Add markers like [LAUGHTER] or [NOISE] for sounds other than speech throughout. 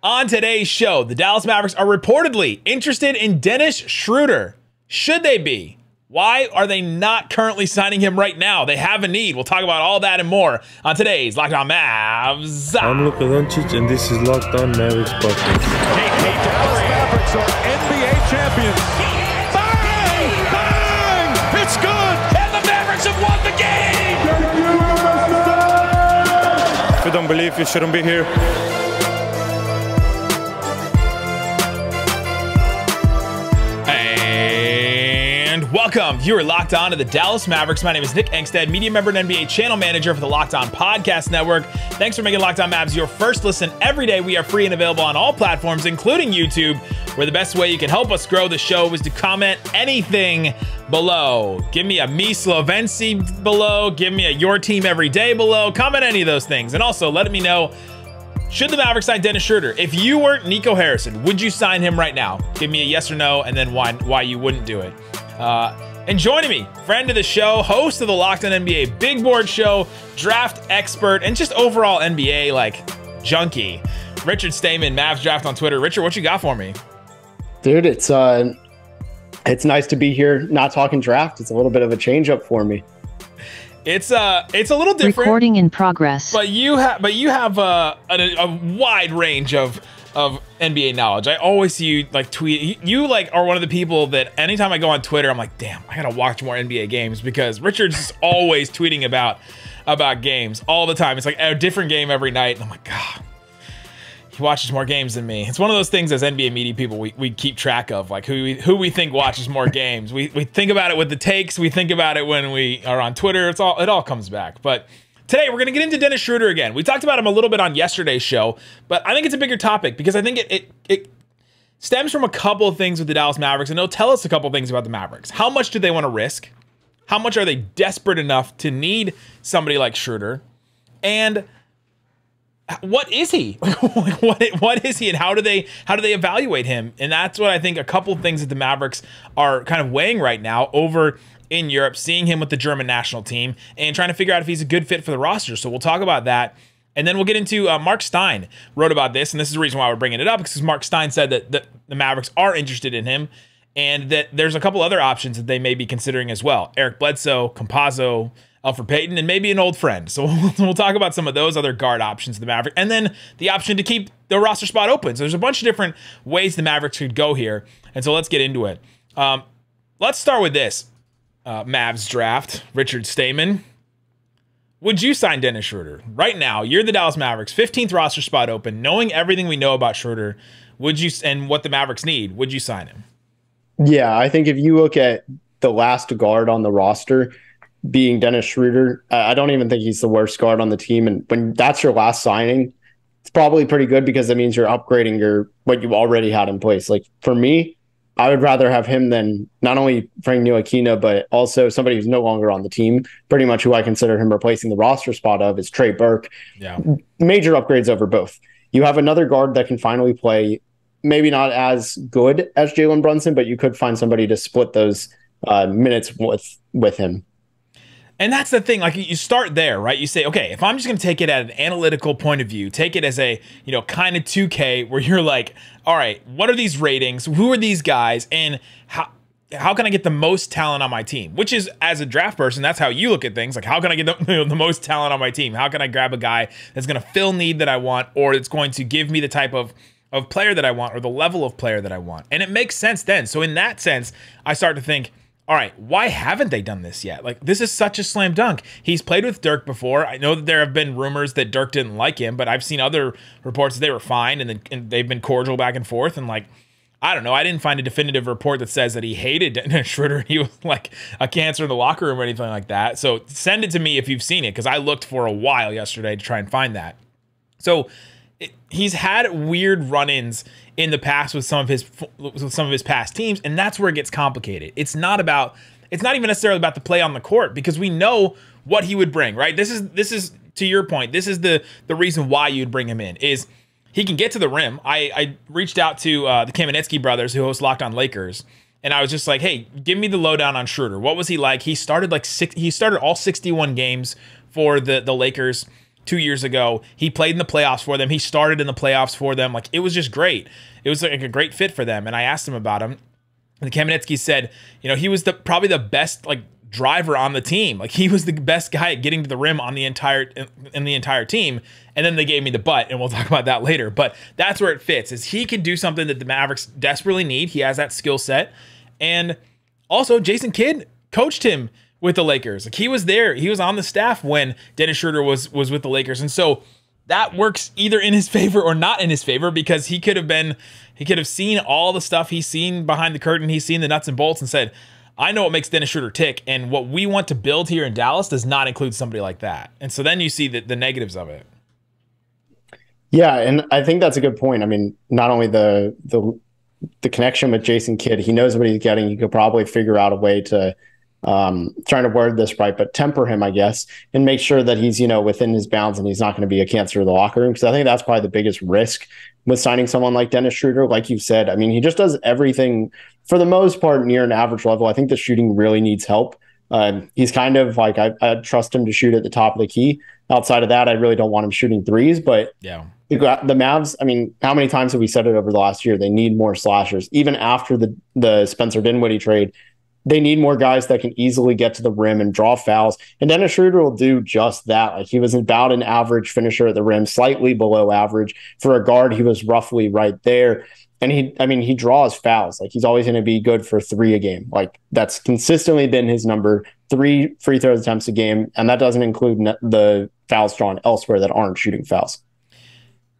On today's show, the Dallas Mavericks are reportedly interested in Dennis Schroeder. Should they be? Why are they not currently signing him right now? They have a need. We'll talk about all that and more on today's Locked On Mavs. I'm Luka Doncic, and this is Locked On Mavericks podcast. Hey, hey, Dallas Mavericks are NBA champions. Bang! Bang! It's good! And the Mavericks have won the game! If you don't believe, you shouldn't be here. Welcome. You are locked on to the Dallas Mavericks. My name is Nick Angstadt, media member and NBA channel manager for the Locked On Podcast Network. Thanks for making Locked On Mavs your first listen every day. We are free and available on all platforms, including YouTube, where the best way you can help us grow the show is to comment anything below. Give me a me Slovency below. Give me a your team every day below. Comment any of those things. And also let me know should the Mavericks sign Dennis Schroeder? If you weren't Nico Harrison, would you sign him right now? Give me a yes or no, and then why why you wouldn't do it. Uh, and joining me, friend of the show, host of the Locked On NBA Big Board Show, draft expert, and just overall NBA like junkie, Richard Stayman, Mavs Draft on Twitter. Richard, what you got for me? Dude, it's uh, it's nice to be here. Not talking draft. It's a little bit of a change up for me. It's uh, it's a little different. Recording in progress. But you have, but you have uh, a, a wide range of of NBA knowledge. I always see you like tweet. You like are one of the people that anytime I go on Twitter, I'm like, damn, I gotta watch more NBA games because Richard's [LAUGHS] always tweeting about about games all the time. It's like a different game every night. And I'm like, God, he watches more games than me. It's one of those things as NBA media people we, we keep track of, like who we, who we think watches more games. We, we think about it with the takes. We think about it when we are on Twitter. It's all it all comes back. But today we're gonna get into Dennis Schroeder again. We talked about him a little bit on yesterday's show, but I think it's a bigger topic because I think it it, it stems from a couple of things with the Dallas Mavericks, and it'll tell us a couple of things about the Mavericks. How much do they want to risk? How much are they desperate enough to need somebody like Schroeder? And what is he? [LAUGHS] what what is he and how do they how do they evaluate him? And that's what I think a couple of things that the Mavericks are kind of weighing right now over in Europe, seeing him with the German national team and trying to figure out if he's a good fit for the roster. So we'll talk about that. And then we'll get into uh, Mark Stein wrote about this, and this is the reason why we're bringing it up because Mark Stein said that, that the Mavericks are interested in him, and that there's a couple other options that they may be considering as well. Eric Bledsoe, Campazzo, Elfrid Payton, and maybe an old friend. So [LAUGHS] we'll, we'll talk about some of those other guard options the Mavericks, and then the option to keep the roster spot open. So there's a bunch of different ways the Mavericks could go here, and so let's get into it. Um, let's start with this uh, Mavs draft. Richard Stayman. Would you sign Dennis Schroeder right now? You're the Dallas Mavericks, 15th roster spot open. Knowing everything we know about Schroeder, would you and what the Mavericks need? Would you sign him? Yeah, I think if you look at the last guard on the roster, being Dennis Schroeder. I don't even think he's the worst guard on the team. And when that's your last signing, it's probably pretty good because that means you're upgrading your what you already had in place. Like for me, I would rather have him than not only Frank Ntilikina, but also somebody who's no longer on the team. Pretty much who I consider him replacing the roster spot of is Trey Burke. Yeah. Major upgrades over both. You have another guard that can finally play, maybe not as good as Jalen Brunson, but you could find somebody to split those uh, minutes with with him. And that's the thing. Like you start there, right? You say, okay, if I'm just going to take it at an analytical point of view, take it as a, you know, kind of 2K where you're like, all right, what are these ratings? Who are these guys? And how, how can I get the most talent on my team? Which is, as a draft person, that's how you look at things. Like, how can I get the, you [LAUGHS] know, the most talent on my team? How can I grab a guy that's going to fill need that I want, or it's going to give me the type of of player that I want, or the level of player that I want? And it makes sense then. So in that sense, I start to think, all right, why haven't they done this yet? Like, this is such a slam dunk. He's played with Dirk before. I know that there have been rumors that Dirk didn't like him, but I've seen other reports that they were fine and, and they've been cordial back and forth. And like, I don't know. I didn't find a definitive report that says that he hated [LAUGHS] Dennis Schroeder. He was like a cancer in the locker room or anything like that. So send it to me if you've seen it because I looked for a while yesterday to try and find that. So he's had weird run-ins in the past with some of his with some of his past teams, and that's where it gets complicated. It's not about it's not even necessarily about the play on the court because we know what he would bring, right? This is this is to your point. This is the the reason why you'd bring him in is he can get to the rim. I, I reached out to uh, the Kamenetzky brothers who host Locked On Lakers, and I was just like, hey, give me the lowdown on Schroeder. What was he like? He started like six. He started all 61 games for the the Lakers two years ago. He played in the playoffs for them. He started in the playoffs for them. Like it was just great. It was like a great fit for them. And I asked him about him, and Kamenetzky said, you know, he was the probably the best like driver on the team. Like he was the best guy at getting to the rim on the entire in the entire team. And then they gave me the butt, and we'll [LAUGHS] talk about that later. But that's where it fits. Is he can do something that the Mavericks desperately need. He has that skill set, and also Jason Kidd coached him with the Lakers. Like he was there. He was on the staff when Dennis Schroeder was was with the Lakers, and so that works either in his [LAUGHS] favor or not in his favor because he could have been he could have seen all the stuff he's seen behind the curtain. He's seen the nuts and bolts and said, I know what makes Dennis Schroeder tick, and what we want to build here in Dallas does not include somebody like that. And so then you see the, the negatives of it. Yeah, and I think that's a good point. I mean, not only the the the connection with Jason Kidd, he knows what he's getting. He could probably figure out a way to um, trying to word this right, but temper him, I guess, and make sure that he's, you know, within his bounds and he's not going to be a cancer of the locker room. Because I think that's probably the biggest risk with signing someone like Dennis Schroeder. Like you said, I mean, he just does everything for the most part near an average level. I think the shooting really needs help. Uh, he's kind of like I, I trust him to shoot at the top of the key. Outside of that, I really don't want him shooting threes. But yeah, the, the Mavs. I mean, how many times have we said it over the last year? They need more slashers. Even after the the Spencer Dinwiddie trade, they need more guys that can easily get to the rim and draw fouls. And Dennis Schroeder will do just that. Like he was about an average finisher at the rim, slightly below average. For a guard, he was roughly right there. And he, I mean, he draws fouls. Like he's always going to be good for three a game. Like that's consistently been his number three free throw attempts a game. And that doesn't include the fouls drawn elsewhere that aren't shooting fouls.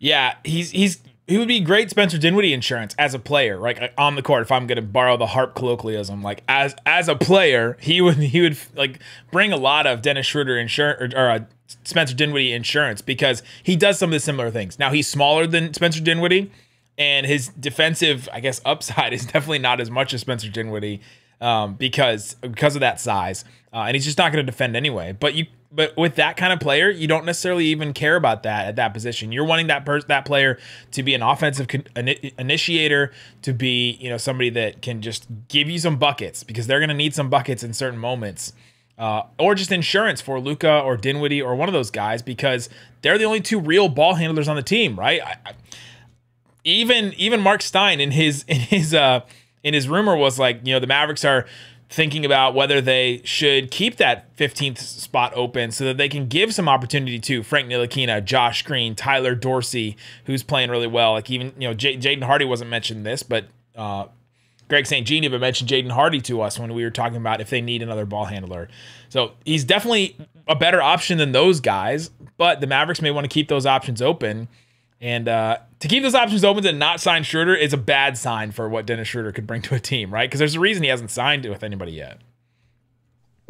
Yeah, he's he's he would be great Spencer Dinwiddie insurance as a player, right? on the court. If I'm going to borrow the harp colloquialism, like as as a player, he would he would like bring a lot of Dennis Schroeder insurance or, or uh, Spencer Dinwiddie insurance because he does some of the similar things. Now he's smaller than Spencer Dinwiddie, and his defensive, I guess, upside [LAUGHS] is definitely not as much as Spencer Dinwiddie um, because because of that size, uh, and he's just not going to defend anyway. But you but with that kind of player, you don't necessarily even care about that at that position. You're wanting that person, that player to be an offensive con- initiator, to be you know somebody that can just give you some buckets because they're going to need some buckets in certain moments, uh, or just insurance for Luka or Dinwiddie or one of those guys because they're the only two real ball handlers on the team, right? I, I, even even Mark Stein in his in his uh in his rumor was like you know the Mavericks are thinking about whether they should keep that 15th spot open so that they can give some opportunity to Frank Ntilikina, Josh Green, Tyler Dorsey, who's playing really well. Like even you know J- Jaden Hardy wasn't mentioned this, but uh, Greg St. Jean even mentioned Jaden Hardy to us when we were talking about if they need another ball handler. So he's definitely a better option than those guys, but the Mavericks may want to keep those options open. And uh, to keep those options open to not sign Schroeder is a bad sign for what Dennis Schroeder could bring to a team, right? Because there's a reason he hasn't signed with anybody yet.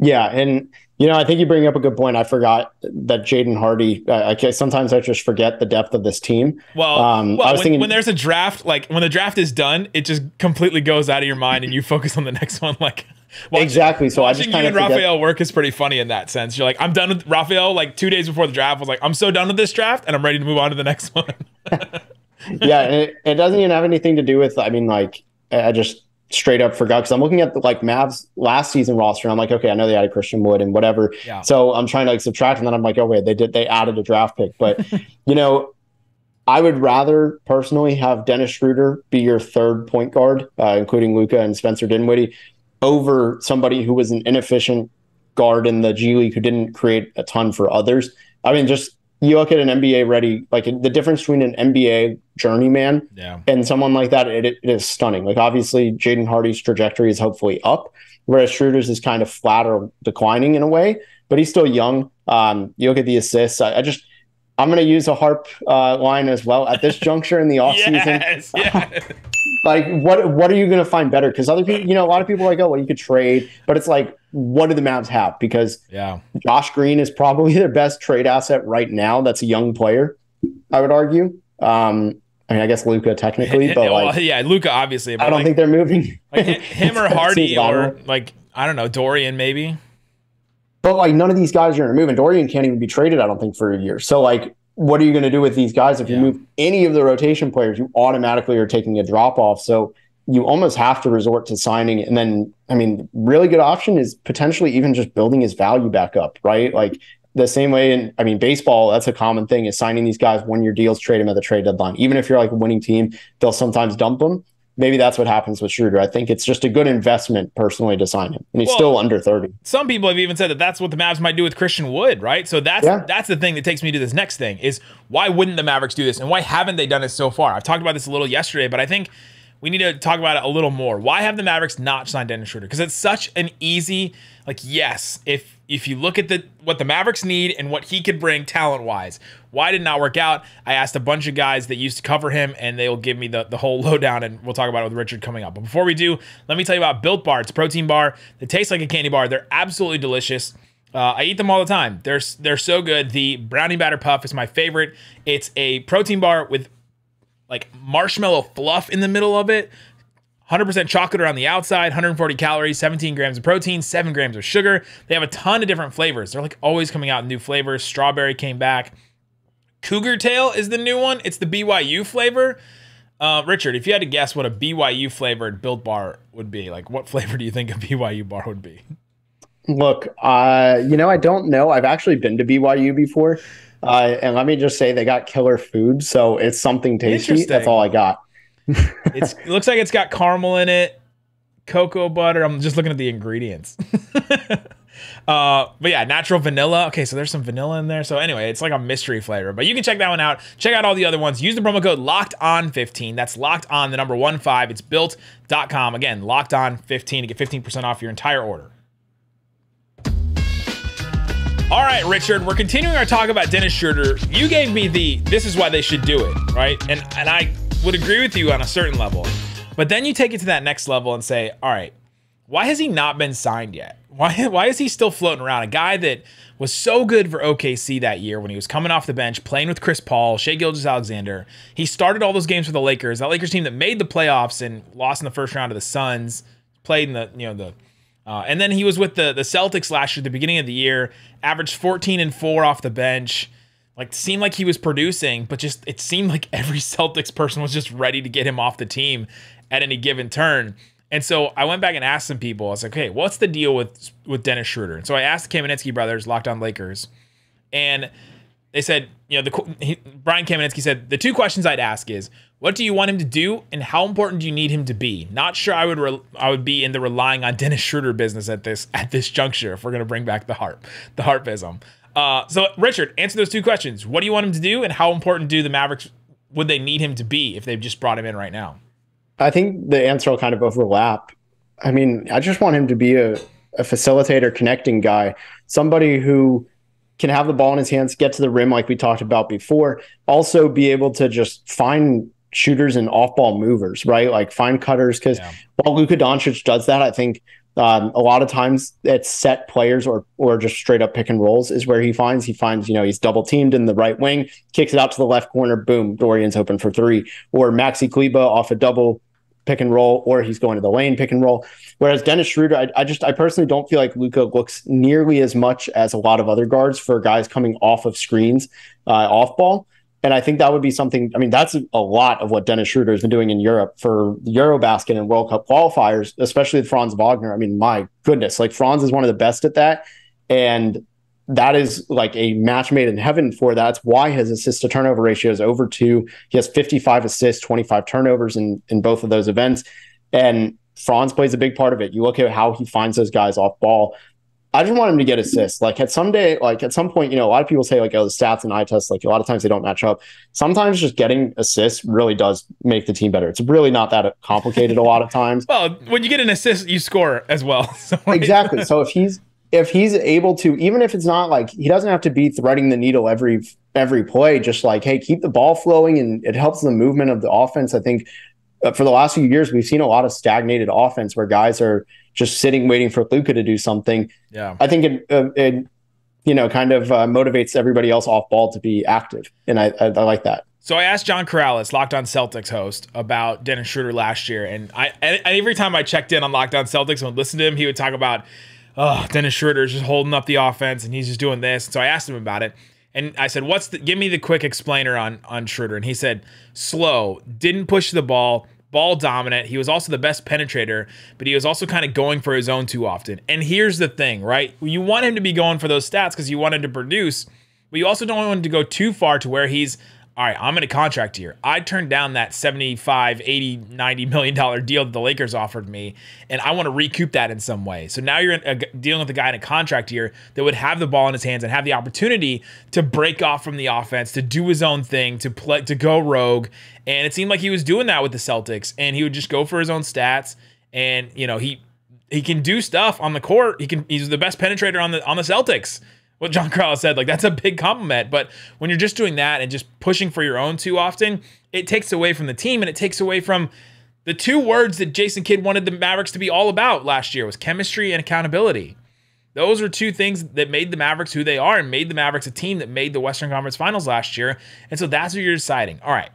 Yeah, and you know, I think you bring up a good point. I forgot that Jaden Hardy. Uh, I sometimes I just forget the depth of this team. Well, um, well when, thinking, when, there's a draft, like when the draft is done, it just completely goes out of your mind, and you focus on the next one. Like Watching, exactly. So I just kind of Raphael work is pretty funny in that sense. You're like, I'm done with Raphael. Like two days before the draft, was like, I'm so done with this draft, and I'm ready to move on to the next [LAUGHS] one. [LAUGHS] yeah, it, it, doesn't even have anything to do with. I mean, like, I just straight up forgot because I'm looking at the, like Mavs last season roster. And I'm like, okay, I know they added Christian Wood and whatever. Yeah. So I'm trying to like subtract, and then I'm like, oh wait, they did they added a draft pick, but [LAUGHS] you know. I would rather personally have Dennis Schroeder be your third point guard, uh, including Luka and Spencer Dinwiddie, over somebody who was an inefficient guard in the G League who didn't create a ton for others. I mean, just you look at an NBA ready, like the difference between an NBA journeyman yeah. and someone like that, it, it is stunning. Like obviously, Jaden Hardy's trajectory is hopefully up, whereas Schroeder's is kind of flat or declining in a way, but he's still young. Um, you look at the assists. I, I just I'm going to use a harp uh, line as well at this juncture in the [LAUGHS] offseason. yes, yes. [LAUGHS] like, what what are you going to find better? Because other people, you know, a lot of people are like, oh, well, you could trade, but it's like, what do the Mavs have? Because yeah, Josh Green is probably [LAUGHS] their best trade asset right now. That's a young player, I would argue. Um, I mean, I guess Luka technically, [LAUGHS] but like, well, yeah, Luka obviously. I don't like, think they're moving. Like [LAUGHS] him or Hardy or like I don't know Dorian maybe. But like none of these guys are going to move, and Dorian can't even be traded. I don't think for a year. So like, what are you going to do with these guys if yeah. you move any of the rotation players? You automatically are taking a drop off. So you almost have to resort to signing. And then, I mean, really good option is potentially even just building his value back up, right? Like the same way in I mean baseball, that's a common thing is signing these guys one year deals, trade them at the trade deadline. Even if you're like a winning team, they'll sometimes dump them. Maybe that's what happens with Schroeder. I think it's just a good investment personally to sign him, and he's Well, still under thirty. some people have even said that that's what the Mavs might do with Christian Wood, right? So that's Yeah. that's the thing that takes me to this next thing is why wouldn't the Mavericks do this and why haven't they done it so far? I've talked about this a little yesterday, but I think we need to talk about it a little more. Why have the Mavericks not signed Dennis Schroeder? Because it's such an easy, like, yes, if if you look at the what the Mavericks need and what he could bring talent wise, why did not work out? I asked a bunch of guys that used to cover him, and they'll give me the, the whole [LAUGHS] lowdown, and we'll talk about it with Richard coming up. But before we do, let me tell you about Built Bar. It's protein bar that tastes like a candy bar. They're absolutely delicious. Uh, I eat them all the time. They're they're so good. The brownie batter puff is my favorite. It's a protein bar with like marshmallow fluff in the middle of it. 100% chocolate around the outside, 140 calories, 17 grams of protein, 7 grams of sugar. They have a ton of different flavors. They're like always coming out new flavors. Strawberry came back. Cougar Tail is the new one. It's the BYU flavor. Uh, Richard, if you had to guess what a BYU flavored Built Bar would be, like what [LAUGHS] flavor do you think a BYU bar would be? Look, uh, you know, I don't know. I've actually been to BYU before, uh, and let me just say they got killer food, so it's something tasty. That's all I got. It looks like it's got caramel in it, cocoa butter. I'm just looking at the ingredients. [LAUGHS] uh, but yeah, natural vanilla. Okay, so there's some vanilla in there. So anyway, it's like a mystery flavor. But you can check that one out. Check out all the other ones. Use the promo code locked on 15. That's locked on the number one five. It's built.com. Again, locked on 15 to get 15% off your entire order. All right, Richard, we're continuing our talk about Dennis Schroeder. You gave me the this is why they should do it, right? And and I would agree with you on a certain level. But then you take it to that next level and say, all right, why has he not been signed yet? Why [LAUGHS] why is he still floating around? A guy that was so good for OKC that year when he was coming off the bench, playing with Chris Paul, Shai Gilgeous-Alexander. He started all those games for the Lakers. That Lakers team that made the playoffs and lost in the first round to the Suns, played in the, you know, the uh, and then he was with the the Celtics last year, at the beginning of the year, averaged 14 and 4 off the bench. Like seemed like he was producing, but just it seemed like [LAUGHS] every Celtics person was just ready to get him off the team at any given turn. And so I went back and asked some people. I was like, "Okay, what's the deal with with Dennis Schroeder?" And so I asked the Kamenetzky brothers, Locked On Lakers, and they said, you know, the he, Brian Kamenetzky said the two questions I'd ask is, what do you want him to do, and how important do you need him to be? Not sure I would re- I would be in the relying on [LAUGHS] Dennis Schroeder business at this at this juncture if we're gonna bring back the harp, the harpism. Uh, so Richard, answer those two questions. What do you want him to do, and how important do the Mavericks would they need him to be if they've just brought him in right now? I think the answer will kind of overlap. I mean, I just want him to be a, a facilitator, connecting guy, somebody who can have the ball in his hands, get to the rim like we talked about before, also be able to just find shooters and off ball movers, right? Like find cutters. Because Yeah. while Luka Doncic does that, I think um, a lot of times it's set players or or just straight up pick and rolls is where he finds he finds you know he's double teamed in the right wing, kicks it out to the left corner, boom, Dorian's open for three, or Maxi Kleber off a double pick and roll, or he's going to the lane pick and roll. Whereas Dennis Schroeder, I, I just I personally don't feel like Luka looks nearly as much as a lot of other guards for guys coming off of screens, uh, off ball. And I think that would be something. I mean, that's a lot of what Dennis Schroeder has been doing in Europe for Eurobasket and World Cup qualifiers, especially Franz Wagner. I mean, my goodness, like Franz is one of the best at that, and that is like a match made in heaven for that. That's why his assist to turnover ratio is over two. He has 55 assists, 25 turnovers in in both of those events, and Franz plays a big part of it. You look at how he finds those guys off ball. I just want him to get assists. Like at some day, like at some point, you know, a lot of people say like, oh, the stats and eye tests, like a lot of times they don't match up. Sometimes just getting assists really does make the team better. It's really not that complicated a lot of times. [LAUGHS] Well, when you get an assist, you score as well. [LAUGHS] So like- exactly. So [LAUGHS] if he's if he's able to, even if it's not like he doesn't have to be threading the needle every every play, just like hey, keep the ball flowing and it helps the movement of the offense. I think uh, for the last few years we've seen a lot of stagnated offense where guys are just sitting waiting for Luka to do something. yeah. I think it, uh, it you know kind of uh, motivates everybody else off ball to be active, and I, I, I like that. So I asked John Karalis, Locked On Celtics host, about Dennis Schroeder last year, and I and every time I checked in on Locked On Celtics and would listen to him, he would talk about, oh, Dennis Schroeder is just holding up the offense and he's just doing this. So I asked him about it, and I said, "What's the? Give me the quick explainer on on Schroeder." And he said, "Slow, didn't push the ball, ball dominant. He was also the best penetrator, but he was also kind of going for his own too often. And here's the thing, right? You want him to be going for those stats because you want him to produce, but you also don't want him to go too far to where he's all right, I'm in a contract here. I turned down that 75, 80, 90 million dollar deal that the Lakers offered me, and I want to recoup that in some way. So now you're in dealing with a guy in a contract here that would have the ball in his hands and have the opportunity to break off from the offense, to do his own thing, to play, to go rogue. And it seemed like he was doing that with the Celtics, and he would just go for his own stats. And you know he he can do stuff on the court. He can he's the best penetrator on the on the Celtics what John Karalis said. Like that's a big compliment. But when you're just doing that and just pushing for your own too often, it takes away from the team and it takes away from the two words that Jason Kidd wanted the Mavericks to be all about last year was chemistry and accountability. Those are two things that made the Mavericks who they are and made the Mavericks a team that made the Western Conference Finals last year. And so that's what you're deciding. All right.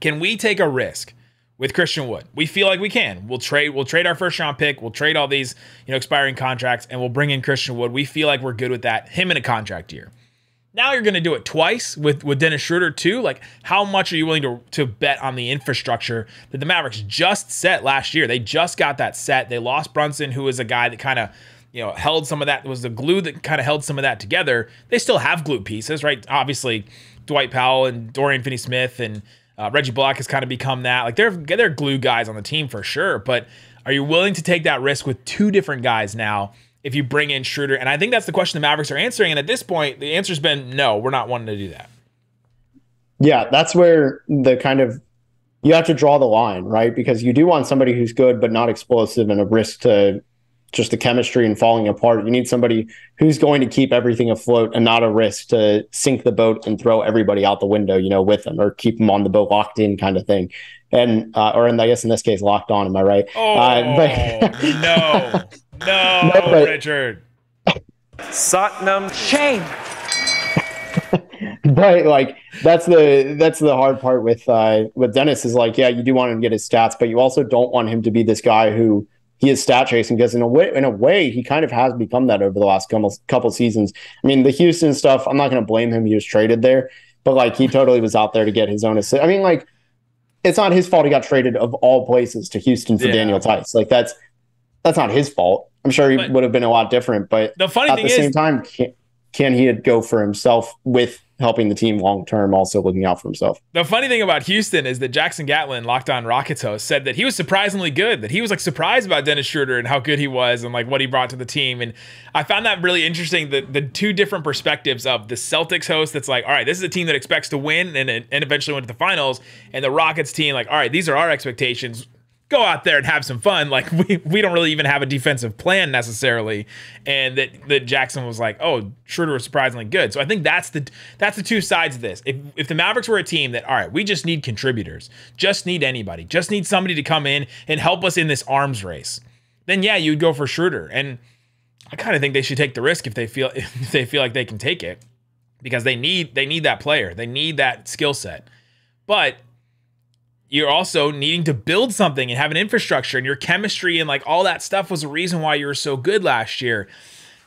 Can we take a risk? With Christian Wood. We feel like we can. We'll trade we'll trade our first round pick, we'll trade all these, you know, expiring contracts and we'll bring in Christian Wood. We feel like we're good with that. Him in a contract year. Now you're going to do it twice with with Dennis Schroeder too. Like how much are you willing to to bet on the infrastructure that the Mavericks just set last year? They just got that set. They lost Brunson who was a guy that kind of you know, held some of that was the glue that kind of held some of that together. They still have glue pieces, right? Obviously, Dwight Powell and Dorian Finney-Smith and uh, Reggie Bullock has kind of become that. Like they're they're glue guys on the team for sure. But are you willing to take that risk with two different guys now? If you bring in Schroeder, and I think that's the question the Mavericks are answering. And at this point, the answer's been no. We're not wanting to do that. Yeah, that's where the kind of you have to draw the line, right? Because you do want somebody who's good but not explosive and a risk to just the chemistry and falling apart. You need somebody who's going to keep everything afloat and not a risk to sink the boat and throw everybody out the window, you know, with them or keep them on the boat locked in kind of thing. And, uh, or in, I guess in this case, locked on. Am I right? Oh, uh, but, [LAUGHS] no, no, [LAUGHS] no but, Richard. Satnam shame. [LAUGHS] but like that's the that's the hard part with uh with Dennis is like yeah you do want him to get his stats but you also don't want him to be this guy who he is stat chasing because in a way, in a way, he kind of has become that over the last couple couple seasons. I mean, the Houston stuff, I'm not going to blame him. He was traded there, but like he totally was out there to get his own assist. I mean, like it's not his fault he got traded of all places to Houston for yeah. Daniel Theis. Like that's that's not his fault. I'm sure he would have been a lot different, but the funny at thing the is, same time, can, can he go for himself with helping the team long term, also looking out for himself. The funny thing about Houston is that Jackson Gatlin, locked on Rockets host, said that he was surprisingly good, that he was like surprised about Dennis Schroeder and how good he was and like what he brought to the team. And I found that really interesting the, the two different perspectives of the Celtics host that's like, all right, this is a team that expects to win and, and eventually went to the finals, and the Rockets team, like, all right, these are our expectations go out there and have some fun. Like [LAUGHS] we, we don't really even have a defensive plan necessarily. And that, that Jackson was like, oh, Schroeder was surprisingly good. So I think that's the that's the two sides of this. If if the Mavericks were a team that, all right, we just need contributors, just need anybody, just need somebody to come in and help us in this arms race, then yeah, you'd go for Schroeder. And I kind of think they should take the risk if they feel [LAUGHS] if they feel like they can take it. Because they need they need that player. They need that skill set. But you're also needing to build something and have an infrastructure and your chemistry and like all that stuff was the reason why you were so good last year.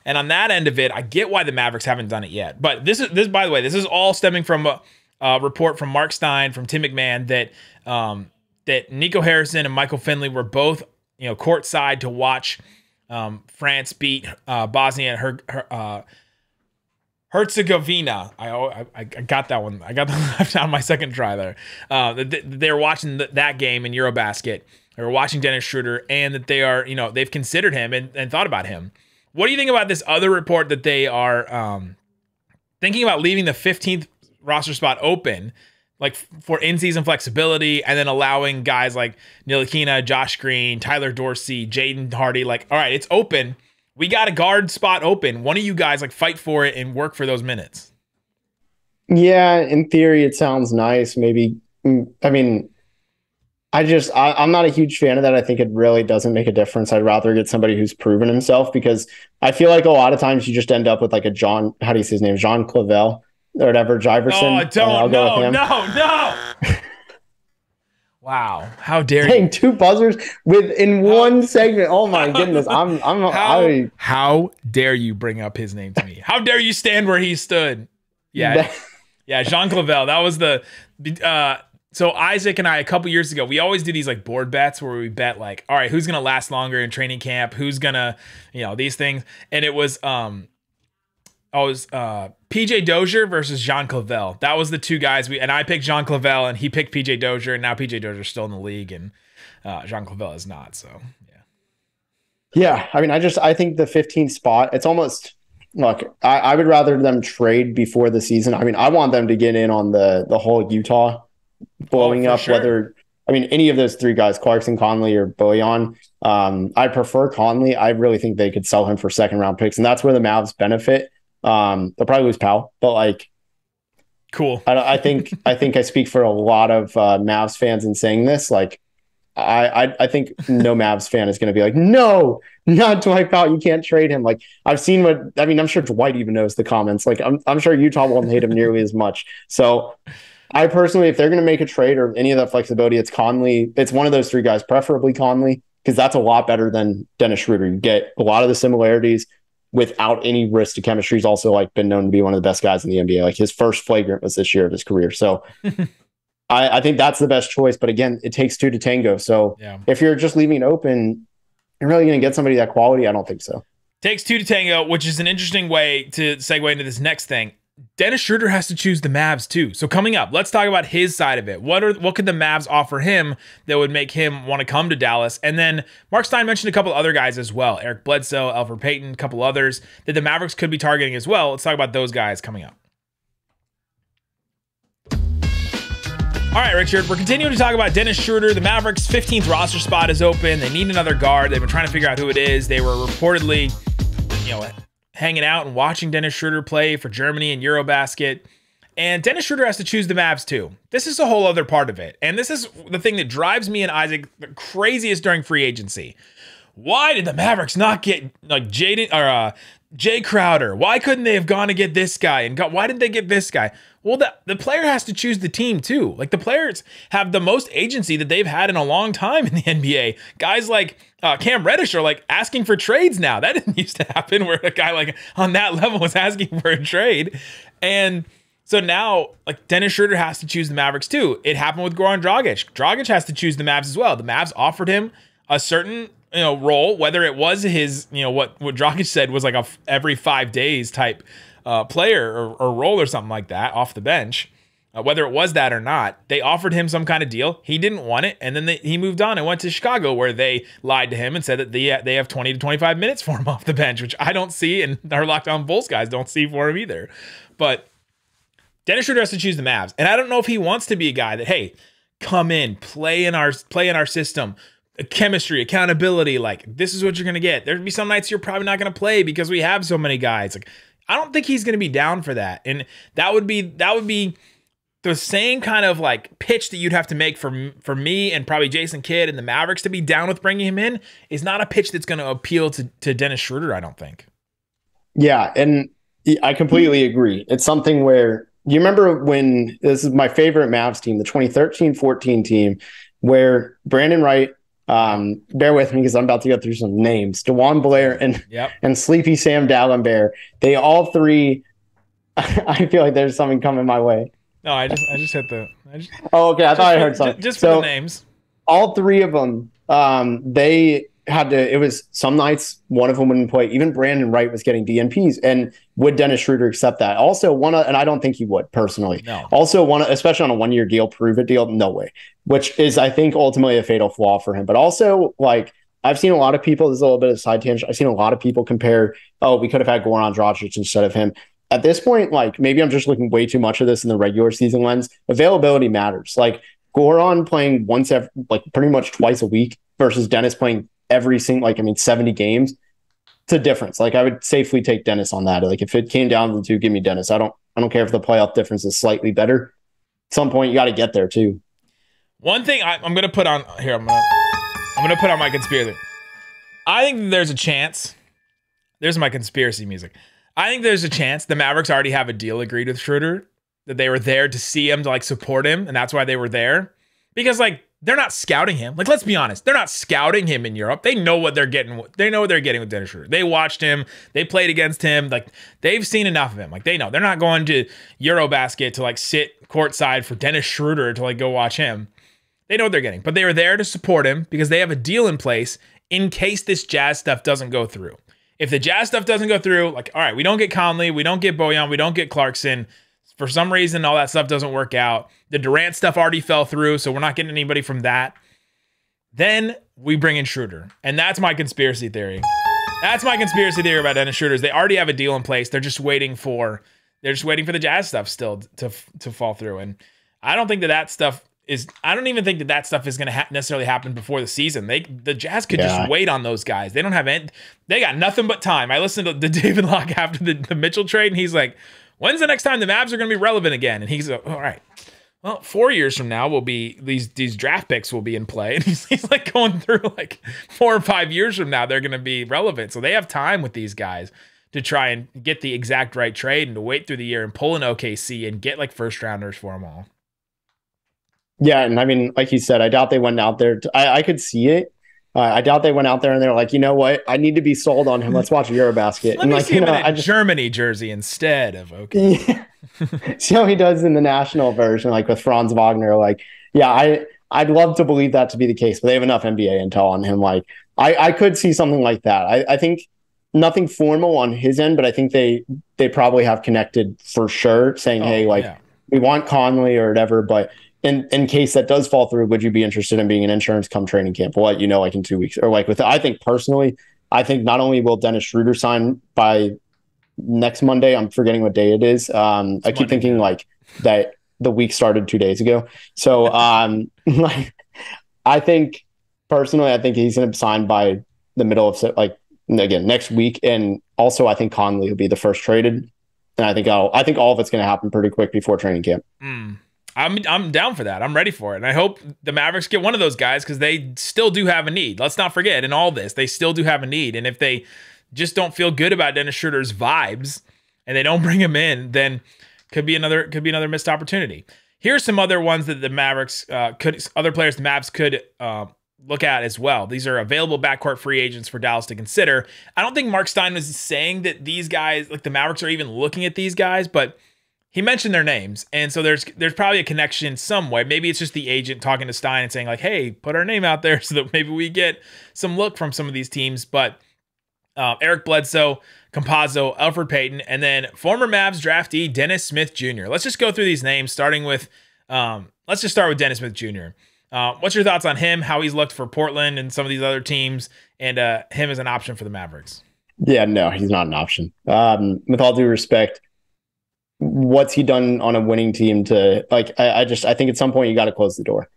And on that end of it, I get why the Mavericks haven't done it yet. But this is this by the way, this is all stemming from a, a report from Mark Stein from Tim McMahon that um, that Nico Harrison and Michael Finley were both you know courtside to watch um, France beat uh, Bosnia and her, her uh, Herzegovina. I, I, I got that one. I got [LAUGHS] that on my second try there. Uh, they, are watching that game in Eurobasket. They were watching Dennis Schroeder, and that they are, you know, they've considered him and, and thought about him. What do you think about this other report that they are um, thinking about leaving the 15th roster spot open, like for in-season flexibility, and then allowing guys like Ntilikina, Josh Green, Tyler Dorsey, Jaden Hardy, like, all right, it's open we got a guard spot open. One of you guys like fight for it and work for those minutes. Yeah, in theory, it sounds nice. Maybe, mm, I mean, I just, I, am not a huge fan of that. I think it really doesn't make a difference. I'd rather get somebody who's proven himself because I feel like a lot of times you just end up with like a John, how do you say his name? John Clavell or whatever, Jiverson. Oh, don't, no, no, no. [LAUGHS] Wow! How dare Dang, you? two buzzers within how, one segment. Oh my goodness! I'm I'm [LAUGHS] how, I, how dare you bring up his name to me? How dare you stand where he stood? Yeah, yeah. Gian Clavell. That was the uh, so Isaac and I a couple years ago, we always do these like board bets where we bet like, all right, who's gonna last longer in training camp? Who's gonna, you know, these things. And it was um I was uh PJ Dozier versus Gian Clavell. That was the two guys we and I picked Gian Clavell and he picked PJ Dozier and now PJ Dozier's still in the league and uh Gian Clavell is not. So yeah. Yeah. I mean, I just I think the 15th spot, it's almost look, I, I would rather them trade before the season. I mean, I want them to get in on the the whole Utah blowing Oh, up, sure. whether I mean any of those three guys, Clarkson, Conley, or Bojan. Um, I prefer Conley. I really think they could sell him for second round picks, and that's where the Mavs benefit. Um, they'll probably lose Powell, but like Cool. I, I think I think I speak for a lot of uh, Mavs fans in saying this. Like, I I, I think no Mavs fan is going to be like, no, not Dwight Powell. You can't trade him. Like, I've seen what I mean. I'm sure Dwight even knows the comments. Like, I'm I'm sure Utah won't hate him nearly as much. So, I personally, if they're going to make a trade or any of that flexibility, it's Conley. It's one of those three guys, preferably Conley, because that's a lot better than Dennis Schroeder. You get a lot of the similarities without any risk to chemistry. He's also like been known to be one of the best guys in the NBA. Like his first flagrant was this year of his career. So [LAUGHS] I, I think that's the best choice. But again, it takes two to tango. So Yeah. if you're just leaving it open, you're really going to get somebody that quality. I don't think so. Takes two to tango, which is an interesting way to segue into this next thing. Dennis Schroeder has to choose the Mavs too. So coming up, let's talk about his side of it. What are what could the Mavs offer him that would make him want to come to Dallas? And then Mark Stein mentioned a couple other guys as well. Eric Bledsoe, Elfrid Payton, a couple others that the Mavericks could be targeting as well. Let's talk about those guys coming up. All right, Richard, we're continuing to talk about Dennis Schroeder. The Mavericks' 15th roster spot is open. They need another guard. They've been trying to figure out who it is. They were reportedly, you know, hanging out and watching Dennis Schroeder play for Germany in Eurobasket. And Dennis Schroeder has to choose the Mavs too. This is a whole other part of it. And this is the thing that drives me and Isaac the craziest during free agency. Why did the Mavericks not get like Jaden or uh, Jae Crowder? Why couldn't they have gone to get this guy? And got, why did they get this guy? Well, the, the player has to choose the team too. Like the players have the most agency that they've had in a long time in the [LAUGHS] NBA. Guys like uh, Cam Reddish are like asking for trades now. That [LAUGHS] didn't used to happen where a guy like on that level was asking for a trade. And so now, like Dennis Schroeder has to choose the Mavericks too. It happened with Goran Dragic. Dragic has to choose the Mavs as well. The Mavs offered him a certain you know role, whether it was his you know what what Dragic said was like a every five days type uh, player or, or role or something like that off the bench. Uh, whether it was that or not, they offered him some kind of deal. He didn't want it, and then they, he moved on and went to Chicago, where they lied to him and said that they they have 20 to 25 minutes for him [LAUGHS] off the bench, which I don't see, and [LAUGHS] our Locked On Bulls guys don't see for him either. But Dennis Schroeder has to choose the Mavs, and I don't know if he wants to be a guy that hey, come in, play in our play in our system, chemistry, accountability. Like this is what you're gonna get. There'd be some nights you're probably not gonna play because we have so many guys. Like I don't think he's gonna be down for that, and that would be that would be the same kind of like pitch that you'd have to make for for me and probably Jason Kidd and the Mavericks to be down with bringing him in is not a pitch that's going to appeal to to Dennis Schroeder. I don't think. Yeah, and I completely agree. It's something where you remember when this is my favorite Mavs team, the 2013-14 team, where Brandon Wright, um, bear with me because I'm about to go through some names, DeJuan Blair and Yep. and Sleepy Sam Dalembert. They all three. [LAUGHS] I feel like there's something coming my way. No, I just I just hit the. I just, Oh, okay. I thought I heard just, something. just for so the names. all three of them, um, they had to. It was some nights one of them wouldn't play. Even Brandon Wright was getting DNPs, and would Dennis Schroeder accept that? Also, one and I don't think he would personally. No. Also, one especially on a one year deal, prove it deal, no way. Which is, I think, ultimately a fatal flaw for him. But also, like I've seen a lot of people. This is a little bit of a side tangent. I've seen a lot of people compare. Oh, we could have had Goran Dragic instead of him. At this point, like maybe I'm just looking way too much of this in the regular season lens. Availability matters. Like Goran playing once every, like pretty much twice a week versus Dennis playing every single, like I mean, 70 games. It's a difference. Like I would safely take Dennis on that. Like if it came down to the two, give me Dennis. I don't, I don't care if the playoff difference is slightly better. At some point, you got to get there too. One thing I, I'm gonna put on here. I'm gonna I'm gonna put on my conspiracy. I think there's a chance. There's my conspiracy music. I think there's a chance the Mavericks already have a deal agreed with Schroeder that they were there to see him to like support him, and that's why they were there. Because like they're not scouting him. Like, let's be honest, they're not scouting him in Europe. They know what they're getting. They know what they're getting with Dennis Schroeder. They watched him. They played against him. Like, they've seen enough of him. Like, they know they're not going to Eurobasket to like sit courtside for Dennis Schroeder to like go watch him. They know what they're getting, but they are there to support him because they have a deal in place in case this Jazz stuff doesn't go through. If the Jazz stuff doesn't go through, like, all right, we don't get Conley, we don't get Bojan, we don't get Clarkson. For some reason, all that stuff doesn't work out. The Durant stuff already fell through, so we're not getting anybody from that. Then we bring in Schroeder. And that's my conspiracy theory. That's my conspiracy theory about Dennis Schroeder. They already have a deal in place. They're just waiting for they're just waiting for the Jazz stuff still to to fall through. And I don't think that that stuff is I don't even think that that stuff is going to ha- necessarily happen before the season. They the Jazz could yeah. just wait on those guys. They don't have any, they got nothing but time. I listened to the [LAUGHS] David Locke after the, the Mitchell trade, and he's like, "When's the next time the Mavs are going to be relevant again?" And he's like, "All right, well, four years from now will be these these draft picks will be in play, [LAUGHS] and he's, he's like going through like four or five years from now they're going to be relevant. So they have time with these guys to try and get the exact right trade and to wait through the year and pull an OKC and get like first rounders for them all. Yeah, and I mean, like you said, I doubt they went out there. To, I, I could see it. Uh, I doubt they went out there and they're like, you know what? I need to be sold on him. Let's watch Eurobasket. Let and me like, see you him know, in a just, Germany jersey instead of okay. [LAUGHS] Yeah. how he does in the national version, like with Franz Wagner. Like, yeah, I I'd love to believe that to be the case, but they have enough NBA intel on him. Like, I I could see something like that. I I think nothing formal on his end, but I think they they probably have connected for sure, saying, oh, hey, like yeah. we want Conley or whatever, but in in case that does fall through, would you be interested in being an insurance come training camp? We'll you know like in two weeks or like with. I think personally, I think not only will Dennis Schroeder sign by next Monday. I'm forgetting what day it is. Um, I keep Monday. thinking like that the week started two days ago. So [LAUGHS] um, [LAUGHS] like I think personally, I think he's going to sign by the middle of like again next week, and also I think Conley will be the first traded. And I think I'll, I think all of it's going to happen pretty quick before training camp. Mm. I'm I'm down for that. I'm ready for it. And I hope the Mavericks get one of those guys because they still do have a need. Let's not forget in all this, they still do have a need. And if they just don't feel good about Dennis Schroeder's vibes and they don't [LAUGHS] bring him in, then could be another could be another missed opportunity. Here's some other ones that the Mavericks uh, could other players the Mavs could uh, look at as well. These are available backcourt free agents for Dallas to consider. I don't think Mark Stein was saying that these guys like the Mavericks are even looking at these guys, but he mentioned their names, and so there's there's probably a connection somewhere. Maybe it's just the agent talking to Stein and saying like, "Hey, put our name out there [LAUGHS] so that maybe we get some look from some of these teams." But uh, Eric Bledsoe, Campazzo, Elfrid Payton, and then former Mavs draftee Dennis Smith Jr. Let's just go through these names, starting with um, let's just start with Dennis Smith Jr. Uh, what's your thoughts on him? How he's looked for Portland and some of these other teams, and uh, him as an option for the Mavericks? Yeah, no, he's not an option. Um, with all due respect, what's he done on a winning team to like I, I just I think at some point you got to close the door.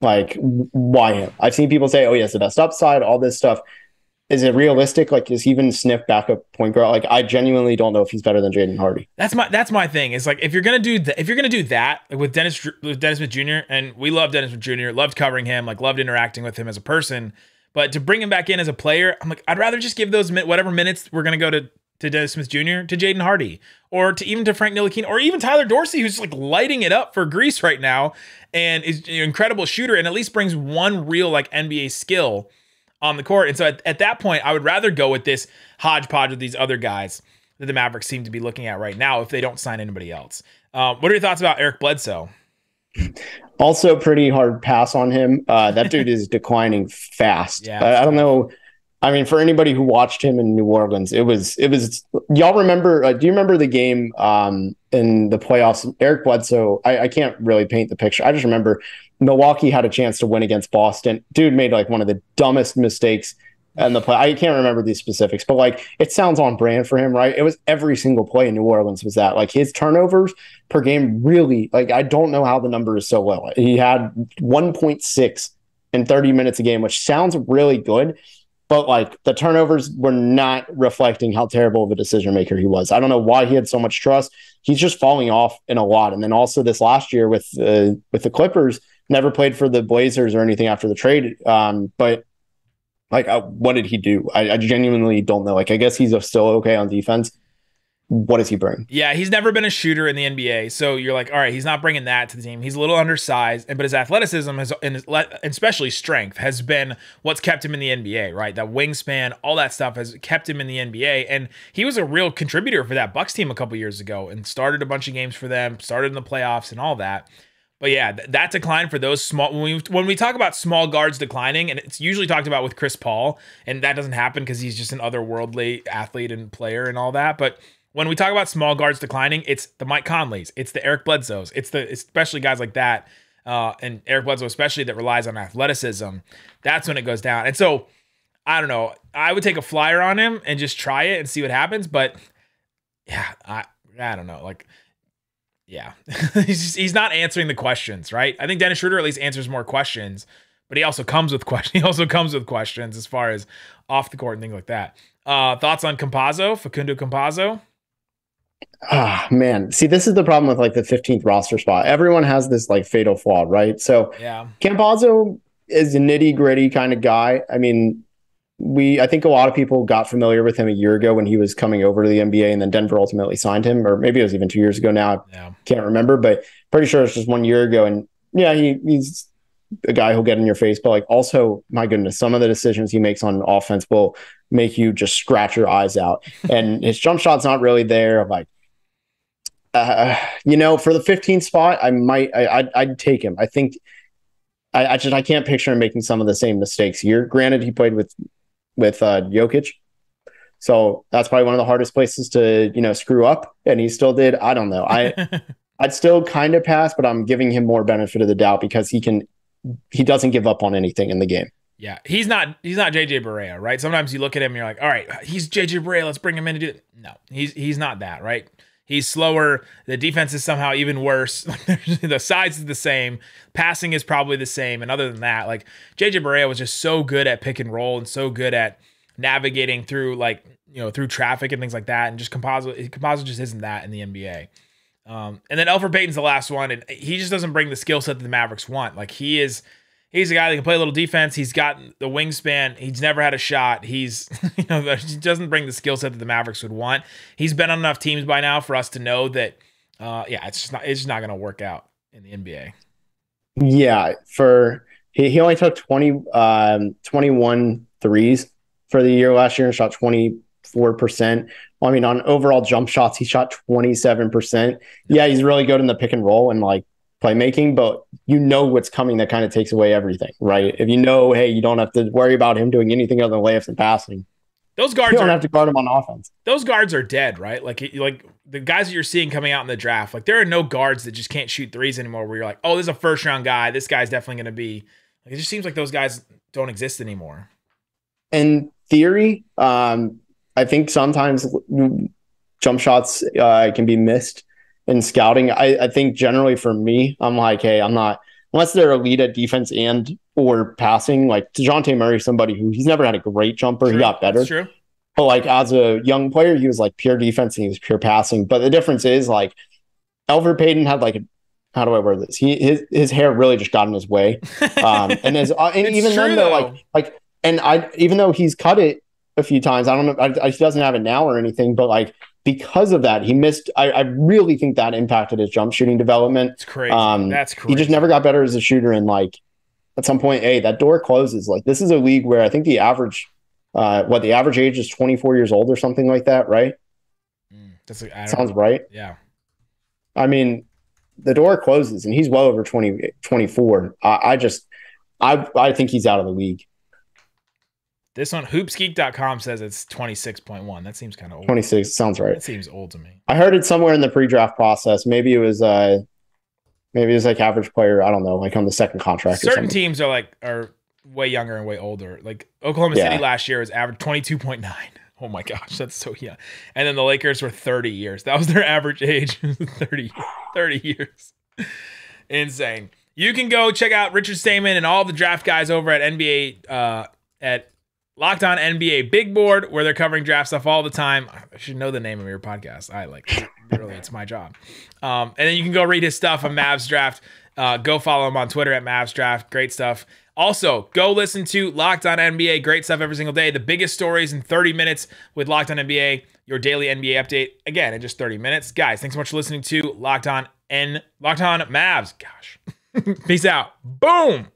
Like why him? I've seen people say, "Oh, yes, the best upside," all this stuff. Is it realistic? Like, is he even sniff backup point guard? Like, I genuinely don't know if he's better than Jaden Hardy. That's my that's my thing. Is like if you're gonna do that, if you're gonna do that like with Dennis with Dennis Smith Jr. and we love Dennis Smith Jr. Loved covering him, like loved interacting with him as a person. But to bring him back in as a player, I'm like, I'd rather just give those whatever minutes we're gonna go to to Dennis Smith Jr., to Jaden Hardy, or to even to Frank Ntilikina, or even Tyler Dorsey, who's like lighting it up for Greece right now and is an incredible shooter and at least brings one real like NBA skill on the court. And so at, at that point, I would rather go with this hodgepodge of these other guys that the Mavericks seem to be looking at right now if they don't sign anybody else. Uh, what are your thoughts about Eric Bledsoe? Also, pretty hard pass on him. Uh, that dude [LAUGHS] is declining fast. Yeah, I, I don't know I mean, for anybody who watched him in New Orleans, it was it was. Y'all remember? Uh, do you remember the game um, in the playoffs? Eric Bledsoe. I, I can't really paint the picture. I just remember Milwaukee had a chance to win against Boston. Dude made like one of the dumbest mistakes in the play. I can't remember these specifics, but like it sounds on brand for him, right? It was every single play in New Orleans was that. Like his turnovers per game really like I don't know how the number is so low. He had 1.6 in 30 minutes a game, which sounds really good but like the turnovers were not reflecting how terrible of a decision maker he was. I don't know why he had so much trust. He's just falling off in a lot. And then also this last year with uh, with the Clippers, never played for the Blazers or anything after the trade. Um, but like, uh, what did he do? I, I, genuinely don't know. Like, I guess he's still okay on defense. What does he bring? Yeah, he's never been a shooter in the NBA, so you're like, all right, he's not bringing that to the team. He's a little undersized, but his athleticism has, and especially strength, has been what's kept him in the NBA. Right, that wingspan, all that stuff has kept him in the NBA, and he was a real contributor for that Bucks team a couple years ago, and started a bunch of games for them, started in the playoffs, and all that. But yeah, that decline for those small when we when we talk about small guards declining, and it's usually talked about with Chris Paul, and that doesn't happen because he's just an otherworldly athlete and player and all that, but when we talk about small guards declining, it's the Mike Conleys, it's the Eric Bledsoes, it's the especially guys like that, uh, and Eric Bledsoe especially that relies on athleticism. That's when it goes down. And so I don't know. I would take a flyer on him and just try it and see what happens. But yeah, I I don't know. Like, yeah, [LAUGHS] he's just, he's not answering the questions, right? I think Dennis Schroeder at least answers more questions, but he also comes with questions. [LAUGHS] He also comes with questions as far as off the court and things like that. Uh, thoughts on Campazzo, Facundo Campazzo? Ah, man. See, this is the problem with like the 15th roster spot. Everyone has this like fatal flaw, right? So, yeah, Campazzo is a nitty gritty kind of guy. I mean, we, I think a lot of people got familiar with him a year ago when he was coming over to the NBA and then Denver ultimately signed him, or maybe it was even two years ago now. Yeah. Can't remember, but pretty sure it's just one year ago. And yeah, he, he's a guy who'll get in your face, but like also, my goodness, some of the decisions he makes on offense will make you just scratch your eyes out. [LAUGHS] and his jump shot's not really there. Like, uh, you know, for the 15th spot, I might, I, I'd, I'd take him. I think, I, I just, I can't picture him making some of the same mistakes here. Granted, he played with, with uh, Jokic, so that's probably one of the hardest places to, you know, screw up, and he still did. I don't know. I, [LAUGHS] I'd still kind of pass, but I'm giving him more benefit of the doubt because he can, he doesn't give up on anything in the game. Yeah, he's not he's not JJ Barea, right? Sometimes you look at him and you're like, all right, he's JJ Barea, let's bring him in to do it. No, he's he's not that, right? He's slower. The defense is somehow even worse. [LAUGHS] the size is the same. Passing is probably the same. And other than that, like JJ Barea was just so good at pick and roll and so good at navigating through like you know through traffic and things like that. And just Campazzo Campazzo just isn't that in the NBA. Um, and then Elfrid Payton's the last one, and he just doesn't bring the skill set that the Mavericks want. Like he is he's a guy that can play a little defense. He's got the wingspan. He's never had a shot. He's [LAUGHS] you know he doesn't bring the skill set that the Mavericks would want. He's been on enough teams by now for us to know that uh, yeah, it's just not it's just not going to work out in the NBA. Yeah, for he, he only took 20 um 21 threes for the year last year and shot 24%. I mean, on overall jump shots, he shot 27%. Yeah, he's really good in the pick and roll and like playmaking, but you know what's coming that kind of takes away everything, right? If you know, hey, you don't have to worry about him doing anything other than layups and passing. Those guards You don't are have to guard him on offense. those guards are dead, right? Like like the guys that you're seeing coming out in the draft, like there are no guards that just can't shoot threes anymore. Where you're like, oh, this is a first round guy. This guy's definitely going to be. Like, it just seems like those guys don't exist anymore. in theory, um, I think sometimes jump shots uh, can be missed in scouting. I, I think generally for me, I'm like, hey, I'm not unless they're elite at defense and or passing. Like Dejounte Murray, somebody who he's never had a great jumper. He got better, That's true. but like as a young player, he was like pure defense and he was pure passing. But the difference is like Elfrid Payton had like a how do I word this? He his his hair really just got in his way, [LAUGHS] um, and as uh, and even true, then though. like like and I even though he's cut it a few times, I don't know, I, I, he doesn't have it now or anything, but like because of that, he missed. I, I really think that impacted his jump shooting development. It's crazy. Um, That's crazy. He just never got better as a shooter, and like at some point, hey, that door closes. Like this is a league where I think the average, uh, what the average age is twenty four years old or something like that, right? Mm, that's like, Sounds know. right. Yeah. I mean, the door closes and he's well over 20, 24. I, I just, I, I think he's out of the league. This one, hoopsgeek.com says it's 26.1. That seems kind of old. 26 sounds right. That seems old to me. I heard it somewhere in the pre-draft process. Maybe it was, uh, maybe it was like average player. I don't know, like on the second contract Certain teams are like are way younger and way older. Like Oklahoma Yeah. City last year was average 22.9. [LAUGHS] Oh my gosh, that's so young. And then the Lakers were 30 years. That was their average age. [LAUGHS] 30, 30 years. Insane. You can go check out Richard Stayman and all the draft guys over at NBA uh, at Locked On NBA Big Board, where they're covering draft stuff all the time. I should know the name of your podcast. I like literally, it's my job. Um, and then you can go read his stuff on Mavs draft. Uh, go follow him on Twitter at Mavs Draft. Great stuff. Also, go listen to Locked On NBA. Great stuff every single day. The biggest stories in 30 minutes with Locked On NBA. Your daily NBA update again in just 30 minutes. Guys, thanks so much for listening to Locked On and Locked On Mavs. Gosh, [LAUGHS] peace out. Boom.